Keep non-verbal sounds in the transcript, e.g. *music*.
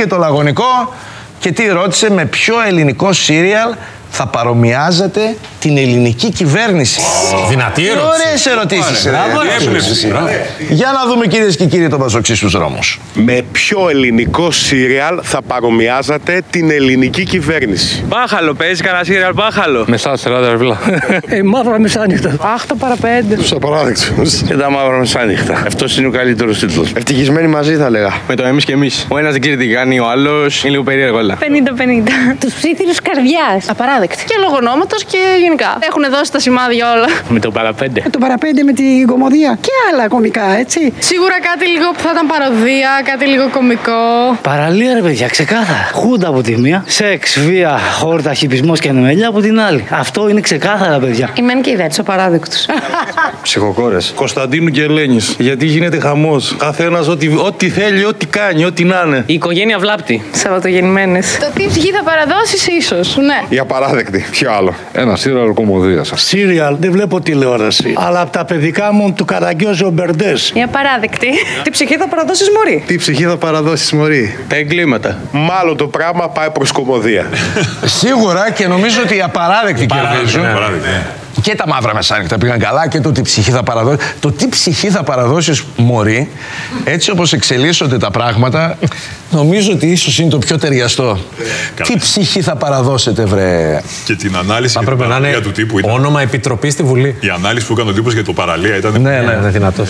και το λαγωνικό και τι ρώτησε με ποιο ελληνικό σύριαλ θα παρομοιάζεται την ελληνική κυβέρνηση. Δυνατή ερώτηση. Ωραίες ερωτήσεις. ρε. Μπράβο, ρε, Έμπνευση. μπράβο. Για να δούμε κυρίες και κύριοι το Πασοξή στους δρόμους. Με ποιο ελληνικό σύριαλ θα παρομοιάζατε την ελληνική κυβέρνηση. Μπάχαλο, παίζεις κανένα σύριαλ μπάχαλο. Μεσά σε ράδια βιβλά. Ε, μαύρα μεσάνυχτα. Αχ, το παραπέντε. Τους απαράδεκτους. Και τα μαύρα μεσάνυχτα. Αυτός είναι ο καλύτερος τίτλος. Ευτυχισμένοι μαζί θα λέγα. Με το εμείς και εμείς. Ο ένας δεν ξέρει τι κάνει, ο άλλος είναι λίγο περίεργο όλα. 50-50. Τους ψήθυρους καρδιάς. Απαράδεκτη. Και λογονόματο και γενικά. Έχουν δώσει τα σημάδια όλα. Με το παραπέντε. Το παραπέντε με την κομμωδία και άλλα κομικά, έτσι. Σίγουρα κάτι λίγο που θα ήταν παροδία, κάτι λίγο κωμικό. Παραλία ρε παιδιά, ξεκάθαρα. Χούντα από τη μία, σεξ, βία, χόρτα, χυπισμός και ανεμελιά από την άλλη. Αυτό είναι ξεκάθαρα, παιδιά. Η μεν και η δε, του απαράδεκτου. *laughs* Ψυχοκόρες. Κωνσταντίνου και Ελένης. Γιατί γίνεται χαμός. Καθένας ό,τι, ό,τι θέλει, ό,τι κάνει, ό,τι να είναι. Η οικογένεια βλάπτη. Σαββατογεννημένες. Το τι ψυχή θα παραδώσει, ίσως. Ναι. Η απαράδεκτη. Ποιο άλλο; Ένα σύριαλ κομμωδίας. Σύριαλ, δεν βλέπω τηλεόραση. Αλλά από τα παιδικά μου του Καραγκιόζο Μπερντές. Η απαράδεκτη. Τι ψυχή θα παραδώσεις Μωρή; Τι ψυχή θα παραδώσεις, Μωρή; Τα εγκλήματα. Μάλλον το πράγμα πάει προς κομμωδία. Σίγουρα και νομίζω ότι οι απαράδεκτοι κερδίζουν. Και τα μαύρα μεσάνυχτα πήγαν καλά και το τι ψυχή θα παραδώσει. Το τι ψυχή θα παραδώσεις, Μωρή, έτσι όπως εξελίσσονται τα πράγματα, νομίζω ότι ίσως είναι το πιο ταιριαστό. τι ψυχή θα παραδώσετε, βρε; Και την ανάλυση Θα για την έπρεπε να παραλία είναι του τύπου ήταν. όνομα επιτροπής στη Βουλή. Η ανάλυση που έκανε ο τύπος για το παραλία ήταν. Ναι, ναι. Είναι δυνατός.